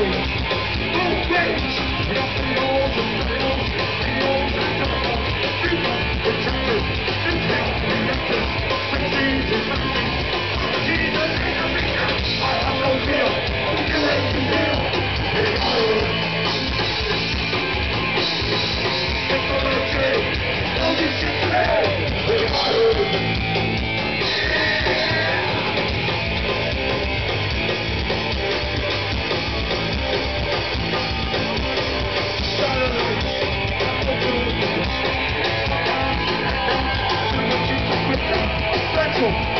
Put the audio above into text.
güey. Cool.